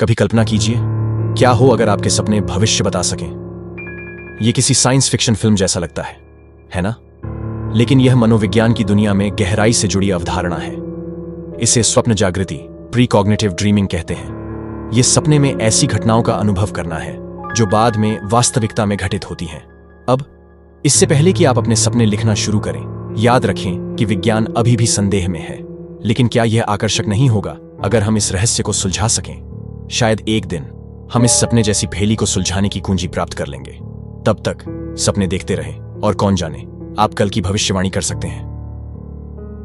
कभी कल्पना कीजिए, क्या हो अगर आपके सपने भविष्य बता सकें? यह किसी साइंस फिक्शन फ़िल्म जैसा लगता है है ना? लेकिन यह मनोविज्ञान की दुनिया में गहराई से जुड़ी अवधारणा है। इसे स्वप्न जागृति प्री कॉग्नेटिव ड्रीमिंग कहते हैं। यह सपने में ऐसी घटनाओं का अनुभव करना है, जो बाद में वास्तविकता में घटित होती हैं। अब, इससे पहले कि आप अपने सपने लिखना शुरू करें, याद रखें कि विज्ञान अभी भी संदेह में है। लेकिन क्या यह आकर्षक नहीं होगा, अगर हम इस रहस्य को सुलझा सकें? शायद एक दिन हम इस सपने जैसी फेली को सुलझाने की कुंजी प्राप्त कर लेंगे। तब तक सपने देखते रहें और कौन जाने आप कल की भविष्यवाणी कर सकते हैं।